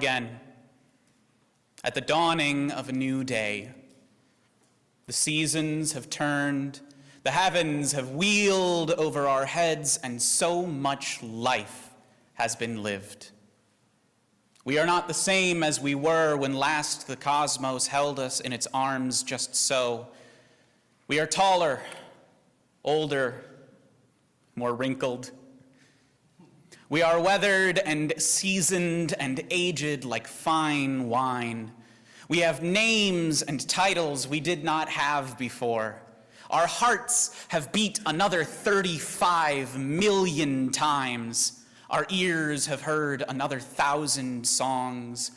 again, at the dawning of a new day. The seasons have turned, the heavens have wheeled over our heads, and so much life has been lived. We are not the same as we were when last the cosmos held us in its arms just so. We are taller, older, more wrinkled. We are weathered and seasoned and aged like fine wine. We have names and titles we did not have before. Our hearts have beat another 35 million times. Our ears have heard another thousand songs,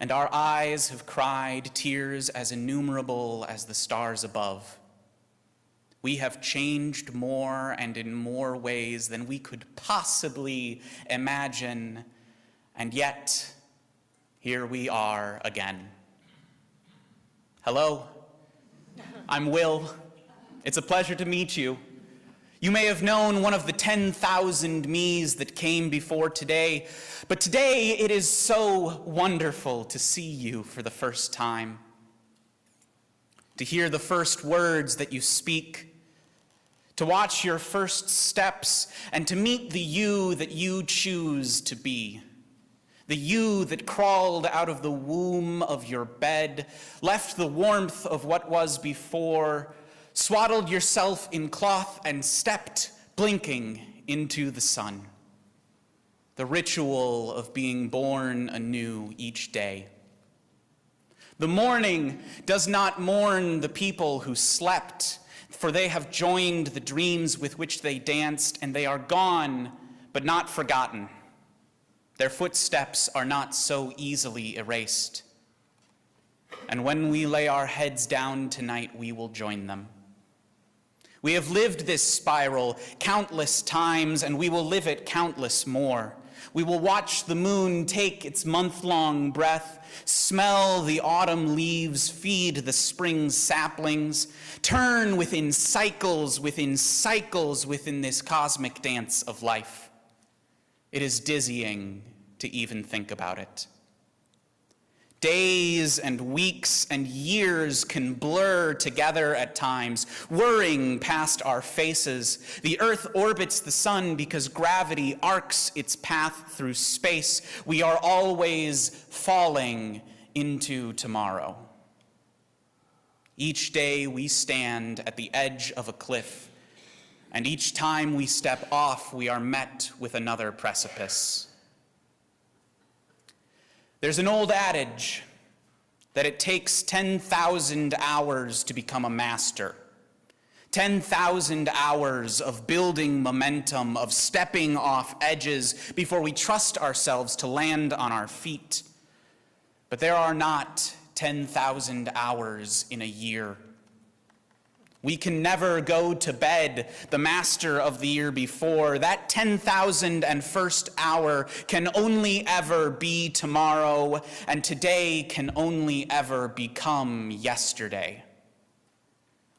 and our eyes have cried tears as innumerable as the stars above. We have changed more and in more ways than we could possibly imagine, and yet, here we are again. Hello, I'm Will. It's a pleasure to meet you. You may have known one of the 10,000 me's that came before today, but today it is so wonderful to see you for the first time, to hear the first words that you speak to watch your first steps, and to meet the you that you choose to be. The you that crawled out of the womb of your bed, left the warmth of what was before, swaddled yourself in cloth, and stepped, blinking, into the sun. The ritual of being born anew each day. The morning does not mourn the people who slept for they have joined the dreams with which they danced, and they are gone, but not forgotten. Their footsteps are not so easily erased. And when we lay our heads down tonight, we will join them. We have lived this spiral countless times, and we will live it countless more. We will watch the moon take its month long breath, smell the autumn leaves, feed the spring saplings, turn within cycles, within cycles within this cosmic dance of life. It is dizzying to even think about it. Days and weeks and years can blur together at times, whirring past our faces. The earth orbits the sun because gravity arcs its path through space. We are always falling into tomorrow. Each day we stand at the edge of a cliff, and each time we step off, we are met with another precipice. There's an old adage that it takes 10,000 hours to become a master. 10,000 hours of building momentum, of stepping off edges before we trust ourselves to land on our feet. But there are not 10,000 hours in a year. We can never go to bed the master of the year before. That 10,001st hour can only ever be tomorrow, and today can only ever become yesterday.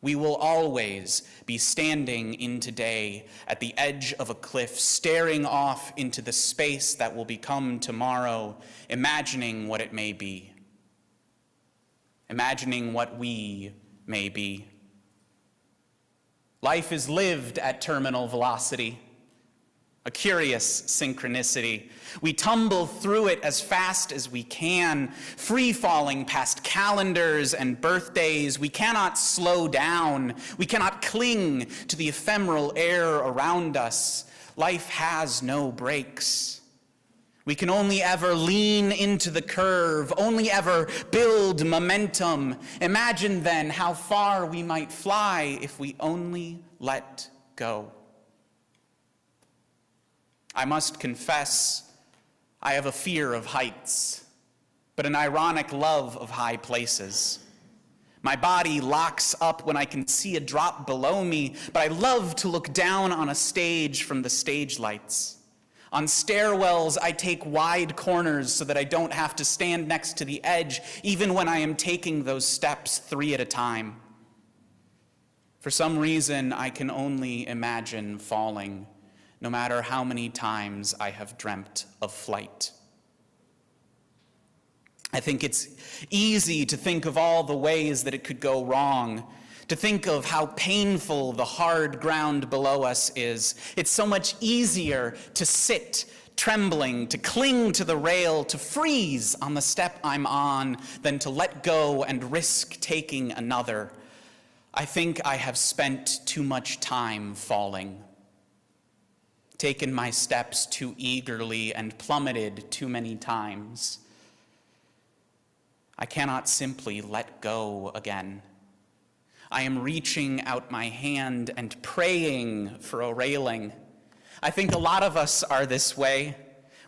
We will always be standing in today at the edge of a cliff, staring off into the space that will become tomorrow, imagining what it may be, imagining what we may be. Life is lived at terminal velocity, a curious synchronicity. We tumble through it as fast as we can, free falling past calendars and birthdays. We cannot slow down. We cannot cling to the ephemeral air around us. Life has no brakes. We can only ever lean into the curve, only ever build momentum. Imagine then how far we might fly if we only let go. I must confess, I have a fear of heights, but an ironic love of high places. My body locks up when I can see a drop below me, but I love to look down on a stage from the stage lights. On stairwells, I take wide corners so that I don't have to stand next to the edge, even when I am taking those steps three at a time. For some reason, I can only imagine falling, no matter how many times I have dreamt of flight. I think it's easy to think of all the ways that it could go wrong, to think of how painful the hard ground below us is. It's so much easier to sit trembling, to cling to the rail, to freeze on the step I'm on, than to let go and risk taking another. I think I have spent too much time falling, taken my steps too eagerly, and plummeted too many times. I cannot simply let go again. I am reaching out my hand and praying for a railing. I think a lot of us are this way.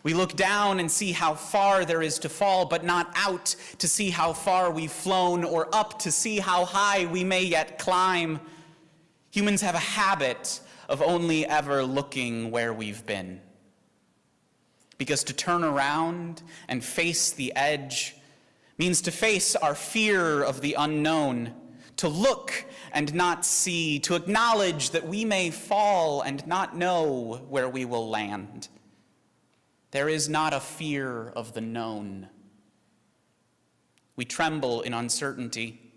We look down and see how far there is to fall, but not out to see how far we've flown, or up to see how high we may yet climb. Humans have a habit of only ever looking where we've been. Because to turn around and face the edge means to face our fear of the unknown, to look and not see, to acknowledge that we may fall and not know where we will land. There is not a fear of the known. We tremble in uncertainty.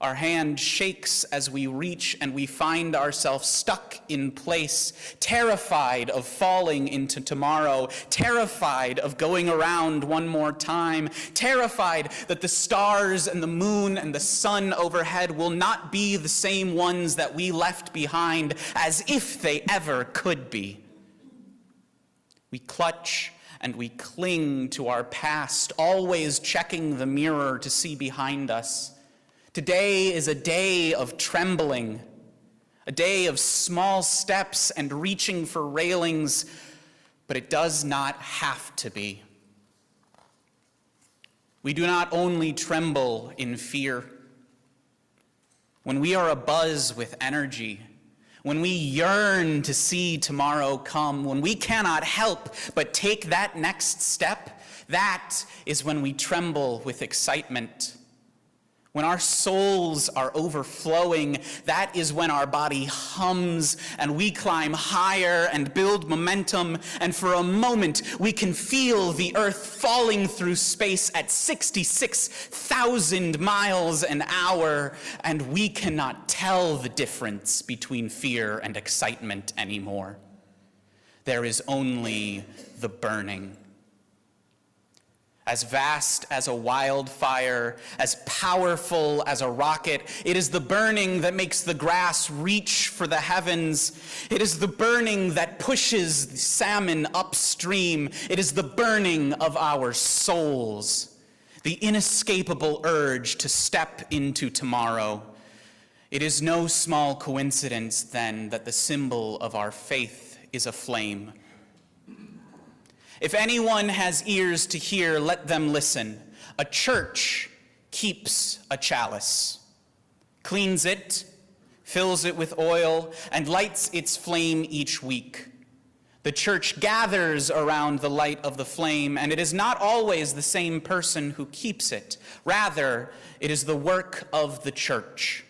Our hand shakes as we reach and we find ourselves stuck in place, terrified of falling into tomorrow, terrified of going around one more time, terrified that the stars and the moon and the sun overhead will not be the same ones that we left behind as if they ever could be. We clutch and we cling to our past, always checking the mirror to see behind us Today is a day of trembling, a day of small steps and reaching for railings, but it does not have to be. We do not only tremble in fear. When we are abuzz with energy, when we yearn to see tomorrow come, when we cannot help but take that next step, that is when we tremble with excitement. When our souls are overflowing, that is when our body hums and we climb higher and build momentum. And for a moment, we can feel the earth falling through space at 66,000 miles an hour. And we cannot tell the difference between fear and excitement anymore. There is only the burning as vast as a wildfire, as powerful as a rocket. It is the burning that makes the grass reach for the heavens. It is the burning that pushes the salmon upstream. It is the burning of our souls, the inescapable urge to step into tomorrow. It is no small coincidence, then, that the symbol of our faith is a flame. If anyone has ears to hear, let them listen. A church keeps a chalice, cleans it, fills it with oil, and lights its flame each week. The church gathers around the light of the flame, and it is not always the same person who keeps it. Rather, it is the work of the church.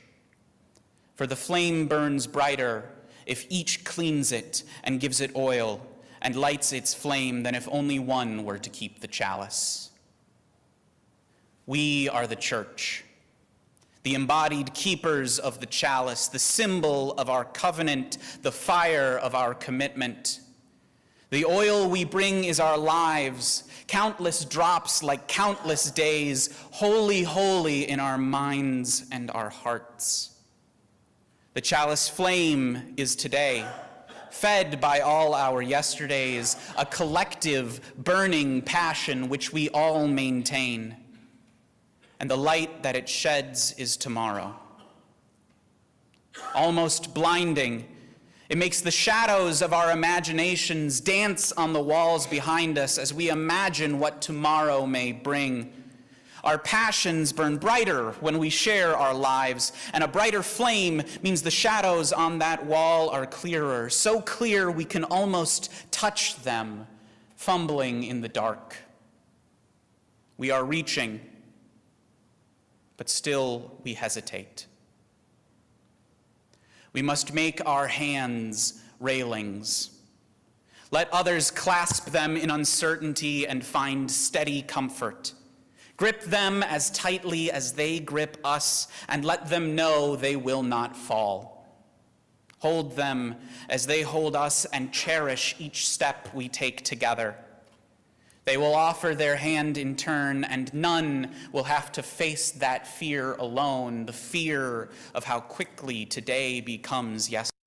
For the flame burns brighter if each cleans it and gives it oil and lights its flame than if only one were to keep the chalice. We are the church, the embodied keepers of the chalice, the symbol of our covenant, the fire of our commitment. The oil we bring is our lives, countless drops like countless days, holy, holy in our minds and our hearts. The chalice flame is today fed by all our yesterdays, a collective burning passion which we all maintain. And the light that it sheds is tomorrow. Almost blinding, it makes the shadows of our imaginations dance on the walls behind us as we imagine what tomorrow may bring. Our passions burn brighter when we share our lives, and a brighter flame means the shadows on that wall are clearer, so clear we can almost touch them, fumbling in the dark. We are reaching, but still we hesitate. We must make our hands railings. Let others clasp them in uncertainty and find steady comfort. Grip them as tightly as they grip us, and let them know they will not fall. Hold them as they hold us, and cherish each step we take together. They will offer their hand in turn, and none will have to face that fear alone the fear of how quickly today becomes yesterday.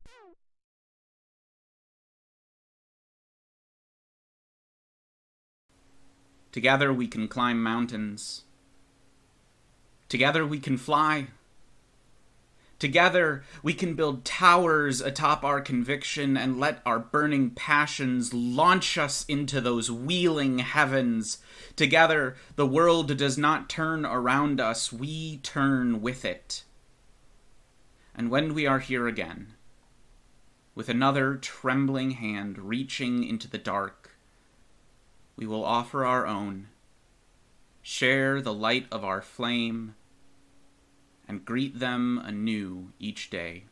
Together we can climb mountains. Together we can fly. Together we can build towers atop our conviction and let our burning passions launch us into those wheeling heavens. Together the world does not turn around us, we turn with it. And when we are here again, with another trembling hand reaching into the dark, we will offer our own, share the light of our flame, and greet them anew each day.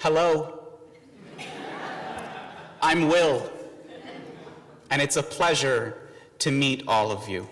Hello. I'm Will, and it's a pleasure to meet all of you.